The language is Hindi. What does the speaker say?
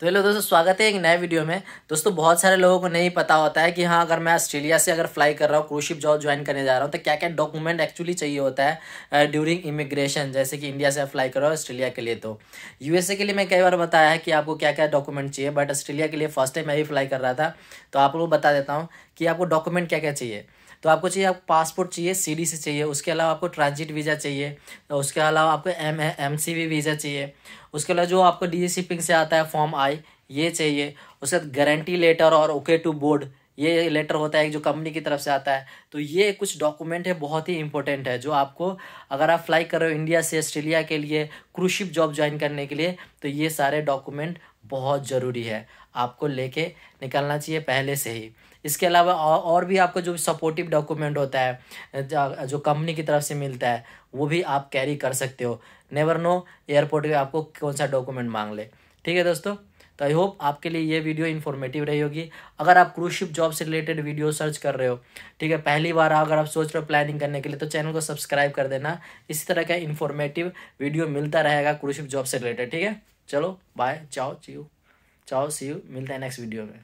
तो हेलो दोस्तों, स्वागत है एक नए वीडियो में। दोस्तों, बहुत सारे लोगों को नहीं पता होता है कि हाँ अगर मैं ऑस्ट्रेलिया से अगर फ्लाई कर रहा हूँ क्रूशिप जॉब ज्वाइन करने जा रहा हूँ तो क्या क्या डॉक्यूमेंट एक्चुअली चाहिए होता है ड्यूरिंग इमिग्रेशन जैसे कि इंडिया से फ्लाई कर रहा हूँ ऑस्ट्रेलिया के लिए तो। यूएसए के लिए मैं कई बार बताया है कि आपको क्या क्या डॉक्यूमेंट चाहिए बट ऑस्ट्रेलिया के लिए फ़र्स्ट टाइम मैं भी फ्लाई कर रहा था तो आप लोग बता देता हूँ कि आपको डॉक्यूमेंट क्या क्या चाहिए। तो आपको चाहिए, आपको पासपोर्ट चाहिए सी से चाहिए, उसके अलावा आपको ट्रांजिट वीज़ा चाहिए, उसके अलावा आपको एम एम सी वीज़ा चाहिए, उसके अलावा जो आपको डी शिपिंग से आता है फॉर्म आई ये चाहिए। उसके बाद गारंटी लेटर और ओके टू बोर्ड ये लेटर होता है जो कंपनी की तरफ़ से आता है। तो ये कुछ डॉक्यूमेंट है, बहुत ही इंपॉर्टेंट है, जो आपको अगर आप फ्लाई कर रहे हो इंडिया से ऑस्ट्रेलिया के लिए क्रूशिप जॉब ज्वाइन करने के लिए तो ये सारे डॉक्यूमेंट बहुत ज़रूरी है। आपको लेके निकलना चाहिए पहले से ही। इसके अलावा और भी आपको जो सपोर्टिव डॉक्यूमेंट होता है, जो कंपनी की तरफ़ से मिलता है, वो भी आप कैरी कर सकते हो। नेवर नो एयरपोर्ट पे आपको कौन सा डॉक्यूमेंट मांग ले। ठीक है दोस्तों? तो आई होप आपके लिए ये वीडियो इन्फॉर्मेटिव रही होगी। अगर आप क्रूज शिप जॉब से रिलेटेड वीडियो सर्च कर रहे हो, ठीक है? पहली बार अगर आप सोच रहे हो प्लानिंग करने के लिए तो चैनल को सब्सक्राइब कर देना। इसी तरह का इन्फॉर्मेटिव वीडियो मिलता रहेगा क्रूज शिप जॉब से रिलेटेड ठीक है? चलो बाय चाओ ची चाओ सी यू मिलता है नेक्स्ट वीडियो में।